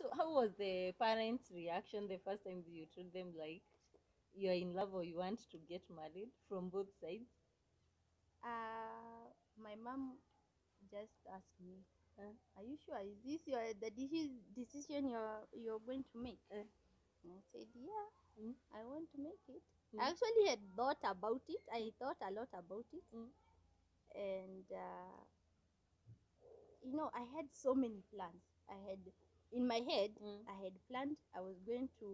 So how was the parents' reaction the first time you told them like you're in love or you want to get married from both sides? Uh, my mom just asked me, Uh. "Are you sure? Is this your the deci- decision you're you're going to make?" Uh. And I said, "Yeah, Mm. I want to make it." Mm. I actually had thought about it. I thought a lot about it, Mm. and uh, you know, I had so many plans. I had in my head. Mm. I had planned I was going to.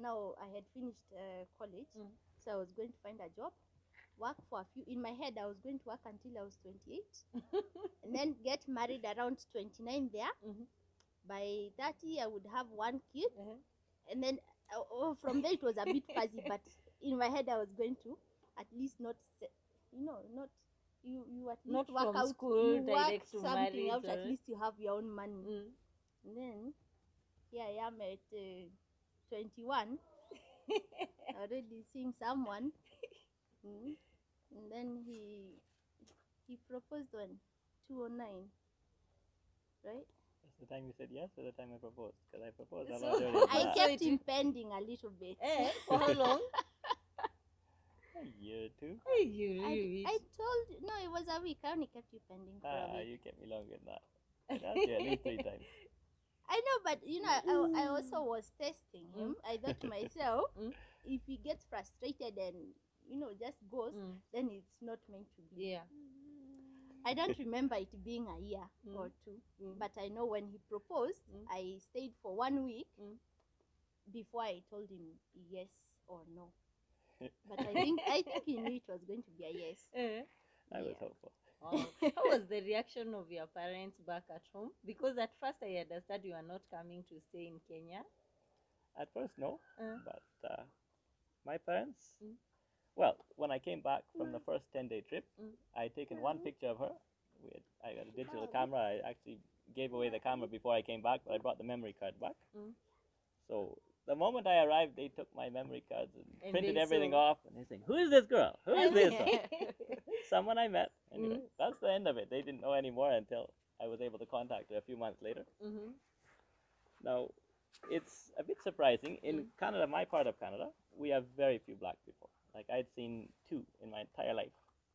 Now I had finished uh, college, Mm. so I was going to find a job, work for a few. In my head, I was going to work until I was 28, and then get married around 29. There, Mhm. by 30, I would have one kid, Uh-huh. and then uh, oh, from there it was a bit fuzzy. but in my head, I was going to at least not, se- you know, not. You, you at least Not work from out, school you work something out. At least you have your own money. Mm. And then here I am at uh, 21, already seeing someone. Mm. And then he he proposed on 209, right? That's the time you said yes or the time I proposed? Because I proposed So- I than that. So kept it- him pending a little bit. Eh, for how long? A year or two. Hey, you I. I told no, it was a week. I only kept you pending for a Ah, week. you kept me longer than that. I asked you at least three times. I know, but you know, I, I also was testing him. I thought to myself, Mm. if he gets frustrated and you know just goes, Mm. then it's not meant to be. Yeah. I don't remember it being a year Mm. or two, Mm. but I know when he proposed, Mm. I stayed for one week Mm. before I told him yes or no. But I think I think he knew it was going to be a yes. Eh. I was Yeah. hopeful. Oh. How was the reaction of your parents back at home? Because at first I understood you are not coming to stay in Kenya. At first, no. Uh. But uh, my parents, Mm. well, when I came back from the first 10 day trip, Mm. I had taken one picture of her. We had, I got a digital camera. I actually gave away the camera before I came back, but I brought the memory card back. So the moment I arrived, they took my memory cards and, And printed everything saw- off, and they saying, "Who is this girl? Who is this?" Someone I met. Anyway, Mm. that's the end of it. They didn't know anymore until I was able to contact her a few months later. mm-hmm. Now, it's a bit surprising. In Canada, my part of Canada, we have very few black people. Like I'd seen two in my entire life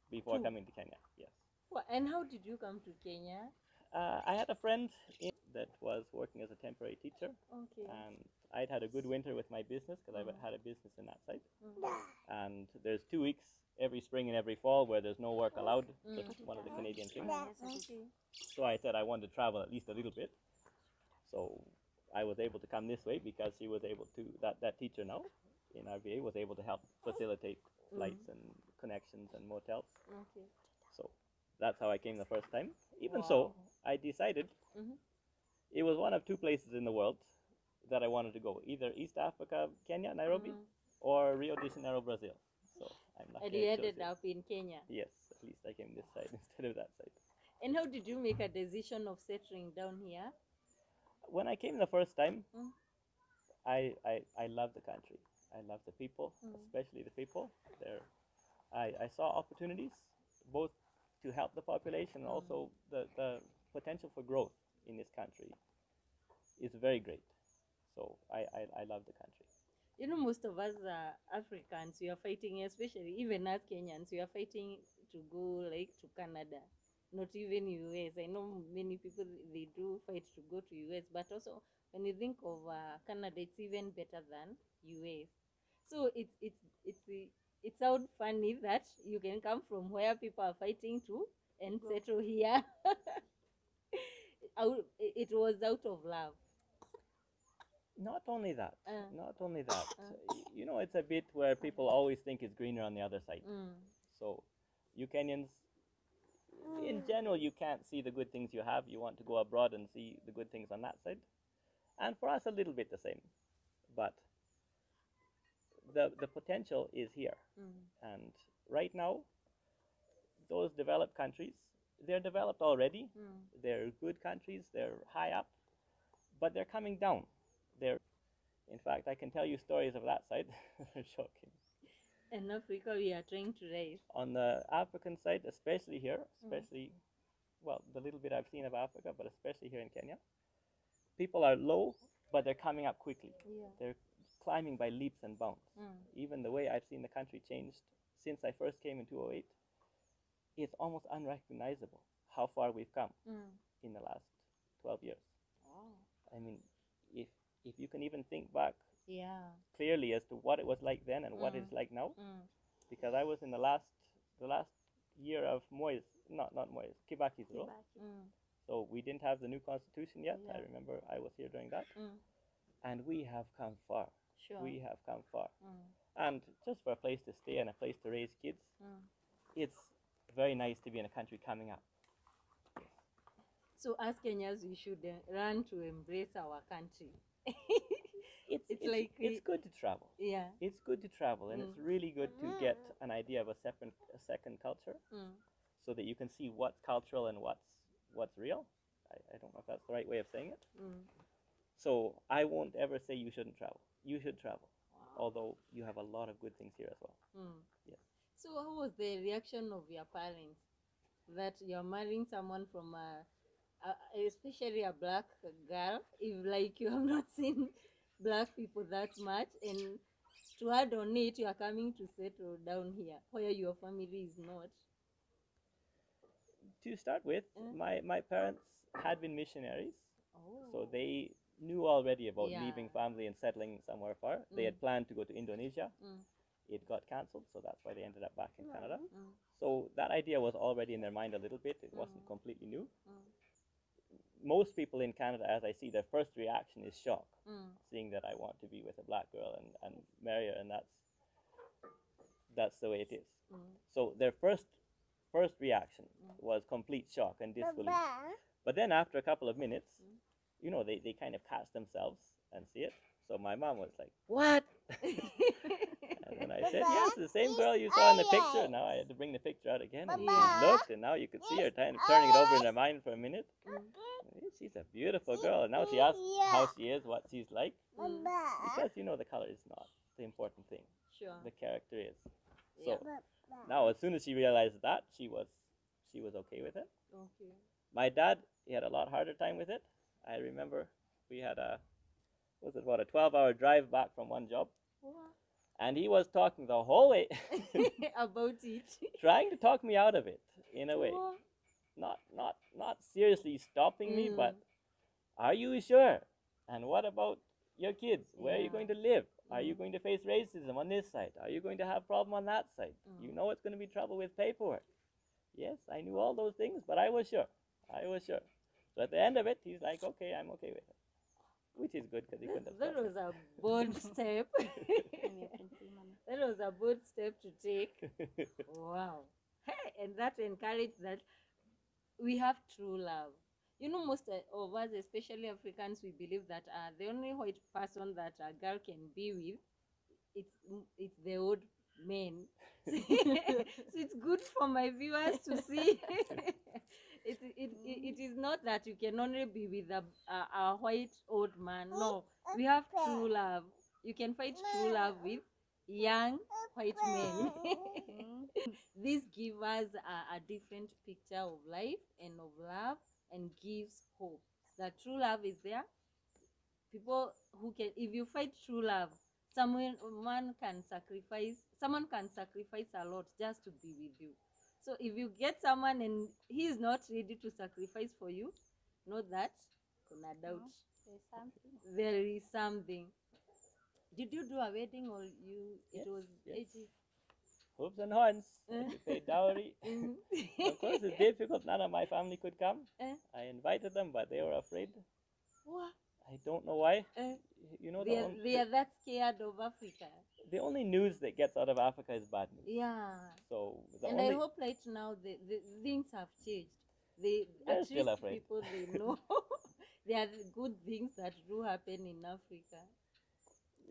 before Two? coming to Kenya. Yes. Well, and how did you come to Kenya? Uh, I had a friend in, that was working as a temporary teacher, Okay. and I'd had a good winter with my business because I had a business in that site. Mm. And there's two weeks every spring and every fall where there's no work allowed. Mm. Just one of the Canadian things. Okay. So I said I wanted to travel at least a little bit. So I was able to come this way because she was able to, that, that teacher now in RVA was able to help facilitate flights and connections and motels. Okay. So that's how I came the first time. Even so, I decided Mhm. it was one of two places in the world that I wanted to go either East Africa, Kenya, Nairobi, Mhm. or Rio de Janeiro, Brazil. So I'm lucky. And you ended it. up in Kenya. Yes, at least I came this side instead of that side. And how did you make a decision of settling down here? when I came the first time, Mm. I, I I love the country. I love the people, Mm. especially the people. There, I, I saw opportunities both to help the population and Mm. also the, the potential for growth in this country is very great. So I, I, I love the country. You know, most of us are Africans. We are fighting, especially even as Kenyans, we are fighting to go like to Canada, not even US. I know many people they do fight to go to US, but also when you think of uh, Canada, it's even better than US. So it's it's it's it sounds funny that you can come from where people are fighting to and Go. settle here. Out, it was out of love. Not only that, Uh. not only that. Uh. You know, it's a bit where people always think it's greener on the other side. Mm. So, you Kenyans, in general, you can't see the good things you have. You want to go abroad and see the good things on that side. And for us, a little bit the same. But the, the potential is here. Mm. And right now, those developed countries, they're developed already. Mm. They're good countries, they're high up, but they're coming down. They're, in fact, I can tell you stories of that side. They're shocking. In Africa, we are trying to raise. on the African side, especially here, especially, well, the little bit I've seen of Africa, but especially here in Kenya, people are low, but they're coming up quickly. Yeah. They're climbing by leaps and bounds. Mm. Even the way I've seen the country changed since I first came in 2008, it's almost unrecognizable how far we've come Mm. in the last 12 years. Wow. I mean, if if you can even think back Yeah. clearly as to what it was like then and what Mm. it's like now, Mm. because I was in the last the last year of Moi's, not not Moi's, Kibaki's rule. Kibaki. Mm. So we didn't have the new constitution yet. I remember I was here during that, Mm. and we have come far. Sure. We have come far, Mm. and just for a place to stay and a place to raise kids, Mm. it's very nice to be in a country coming up. So as Kenyans, we should uh, run to embrace our country. It's It's it's, like it's we- good to travel. yeah. It's good to travel, and it's really good to get an idea of a second a second culture, Mm. so that you can see what's cultural and what's what's real. I, I don't know if that's the right way of saying it. Mm. So I won't ever say you shouldn't travel. You should travel, Wow. although you have a lot of good things here as well. Mm. Yes. So how was the reaction of your parents that you're marrying someone from a, a especially a black girl if like you have not seen black people that much and to add on it you are coming to settle down here where your family is not To start with, Mm. my my parents had been missionaries, oh so they knew already about Yeah. leaving family and settling somewhere far. They had Mm. planned to go to Indonesia. Mm. It got cancelled, so that's why they ended up back in Canada. Mm. So that idea was already in their mind a little bit. It wasn't Mhm. completely new. Mm. Most people in Canada, as I see, their first reaction is shock, Mm. seeing that I want to be with a black girl and, and marry her, and that's that's the way it is. Mm. So their first first reaction Mm. was complete shock and disbelief. But then after a couple of minutes, Mm. You know, they, they kind of catch themselves and see it. So my mom was like, What? and then I said, Yes, the same girl you saw in the picture. Now I had to bring the picture out again. And Yeah. she looked, and now you could see her kind of turning it over in her mind for a minute. She's a beautiful girl. And now she asks how she is, what she's like. Mm. Because, you know, the color is not the important thing. sure The character is. So Yeah. now, as soon as she realized that, she was she was okay with it. okay My dad, he had a lot harder time with it. I remember we had a, was it what, a 12 hour drive back from one job. And he was talking the whole way, about it trying to talk me out of it in a way. Wow. Not, not, not seriously stopping me, Mm. but are you sure? And what about your kids? Where are you going to live? Are you Mm. going to face racism on this side? Are you going to have problem on that side? You Mm. know it's going to be trouble with paperwork. Yes, I knew all those things, but I was sure. I was sure. So at the end of it, he's like, okay, I'm okay with it. Which is good because he couldn't have that stopped was a bold step that was a bold step to take. Wow. Hey, and that encouraged that we have true love. You know, most uh, of us, especially Africans, we believe that uh, the only white person that a girl can be with, it's it's the old men. so it's good for my viewers to see. It, it, it, it is not that you can only be with a, a, a white old man. No, we have true love. You can find true love with young white men. this gives us a, a different picture of life and of love and gives hope. That true love is there. People who can if you fight true love someone one can sacrifice someone can sacrifice a lot just to be with you so if you get someone and he is not ready to sacrifice for you know that kuna doubt There's something. there is something did you do a wedding or you Yes, it was yes. 80 Hoops and horns. and you pay dowry. Mhm. of course, it's difficult. None of my family could come. Eh? I invited them, but they were afraid. What? I don't know why. Eh? You know, they, the, are, are that scared of Africa. the only news that gets out of Africa is bad news. Yeah. So the and I hope right now the, the things have changed. They at still least afraid. people they know there are good things that do happen in Africa.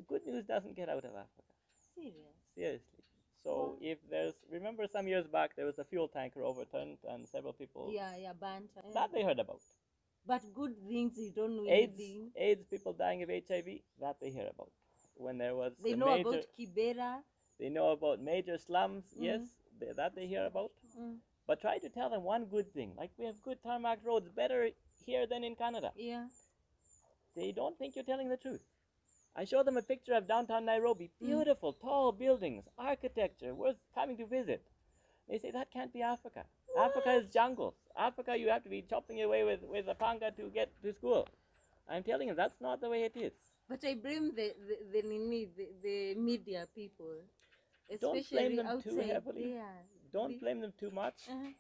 good news doesn't get out of Africa. Serious. Seriously. So if there's, remember some years back there was a fuel tanker overturned and several people Yeah, yeah, banter. that they heard about. But good things you don't know AIDS, anything. AIDS, people dying of HIV, that they hear about. When there was They the know major, about Kibera. they know about major slums, Mm. yes, they, that they hear about. Mm. But try to tell them one good thing, like we have good tarmac roads, better here than in Canada. Yeah. they don't think you're telling the truth. I show them a picture of downtown Nairobi, Mm. beautiful, tall buildings, architecture, worth coming to visit. They say that can't be Africa. Africa is jungles. Africa, you have to be chopping away with, with a panga to get to school. I'm telling you, that's not the way it is. But I blame the the the, the, the media people, Don't blame especially them outside too heavily. there. Don't blame them too much. Uh-huh.